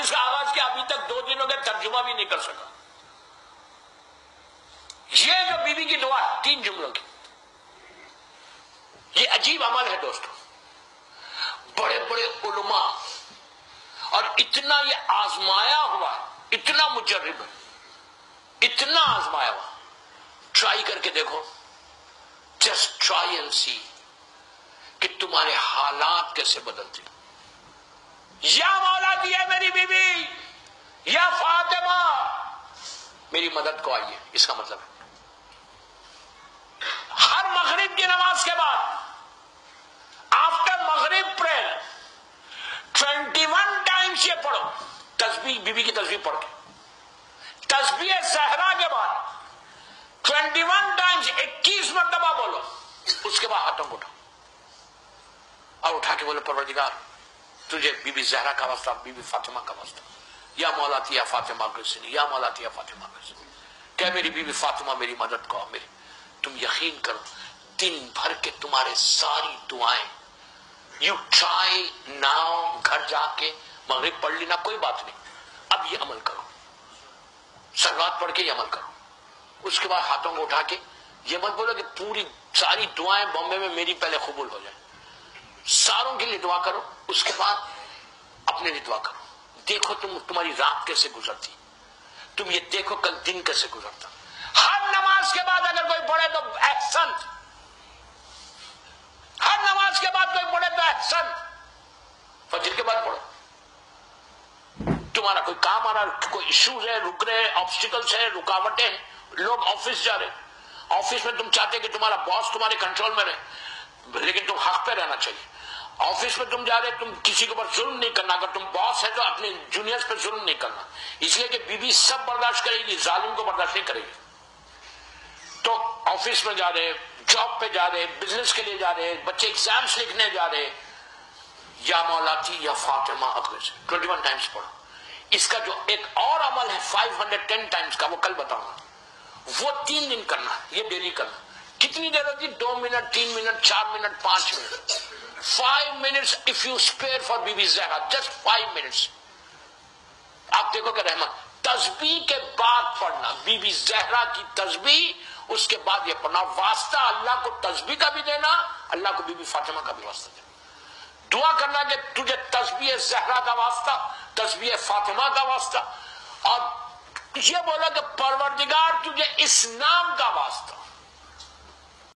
حدیث کا آغاز کیا؟ ابھی تک دو دنوں کے ترجمہ بھی نہیں کر سکا۔ یہ جو بی بی کی دعا تین جملوں کی۔ یہ عجیب عمل ہے دوستو۔ بڑے بڑے علماء، اور اتنا یہ آزمایا ہوا اتنا مجرب ہے، اتنا آزمایا ہوا۔ ٹرائی کر کے دیکھو۔ جسٹ ٹرائی اینڈ سی کہ تمہارے حالات کیسے بدلتے یا مولا دیا میری بیوی، یا فاطمہ۔ میری مدد کو آئیے، اس کا مطلب ہے۔ ہر مغرب کی نماز کے بعد آفٹر مغرب پریئر ٹوینٹی ون ٹائمس یہ پڑھو۔ تسبیح بی بی کی تسبیح پڑھ کے۔ تسبیح زہرا کے بعد ٹوینٹی ون ٹائمس اکیس مرتبہ بولو۔ اس کے بعد ہاتھوں کو اٹھاؤ۔ اور اٹھا کے بولو، پروردگار۔ تجھے بی بی زہرا کا واسطہ بی بی فاطمہ کا واسطہ یا مولا تیا فاطمہ گرسنی، یا مولا تیا فاطمہ گرسنی۔ کہ میری بی بی فاطمہ، میری مدد کو میری۔ تم یقین کرو، دن بھر کے تمہارے ساری دعائیں۔ یو ٹرائی ناؤ گھر جا کے مغرب پڑھ لینا کوئی بات نہیں۔ اب یہ عمل کرو۔ سروات پڑھ کے یہ عمل کرو۔ اس کے بعد ہاتھوں کو اٹھا کے یہ مت بولو کہ پوری ساری دعائیں بامبے میں میری پہلے قبول ہو جائیں۔ ساروں کے لیے دعا کرو، اس کے بعد اپنے لیے دعا کرو۔ دیکھو تم تمہاری رات کیسے گزرتی۔ تم یہ دیکھو کل دن کیسے گزرتا۔ ہر نماز کے بعد اگر کوئی پڑھے تو احسن۔ ہر نماز کے بعد کوئی پڑھے تو احسن۔ فجر کے بعد پڑھو۔ تمہارا کوئی کام آ رہا کوئی ایشوز ہے رک رہے آبسٹیکلس ہیں، رکاوٹیں ہیں۔ لوگ آفس جا رہے آفس میں تم چاہتے کہ تمہارا باس تمہارے کنٹرول میں رہے، لیکن تم حق پہ رہنا چاہیے۔ آفس میں تم جا رہے، تم کسی کے اوپر ظلم نہیں کرنا۔ اگر تم باس ہے تو اپنے جونیئرز پہ ظلم نہیں کرنا۔ اس لیے کہ بی بی سب برداشت کرے گی، ظالم کو برداشت نہیں کرے گی۔ تو آفس میں جا رہے، جاب پہ جا رہے، بزنس کے لیے جا رہے، بچے ایگزامس لکھنے جا رہے۔ یا مولاتی جی، یا فاطمہ اگلے سے۔ ٹوینٹی ون ٹائمس پڑھو۔ اس کا جو ایک اور عمل ہے فائیو ہنڈریڈ ٹین ٹائمس کا، وہ کل بتاؤں گا۔ وہ تین دن کرنا، یہ ڈیلی کرنا۔ کتنی دیر ہوتی دو منٹ، تین منٹ، چار منٹ، پانچ minute. Five minutes if you spare for Bibi Zahra just five minutes آپ دیکھو کہ رحمت، تسبیح کے بعد پڑھنا بی بی زہرا کی تسبیح، اس کے بعد یہ پڑھنا، واسطہ اللہ کو تسبیح کا بھی دینا، اللہ کو بی بی فاطمہ کا بھی واسطہ دینا۔ دعا کرنا کہ تجھے تسبیح زہرا کا واسطہ، تسبیح فاطمہ کا واسطہ۔ اور یہ بولا کہ پروردگار تجھے اس نام کا واسطہ۔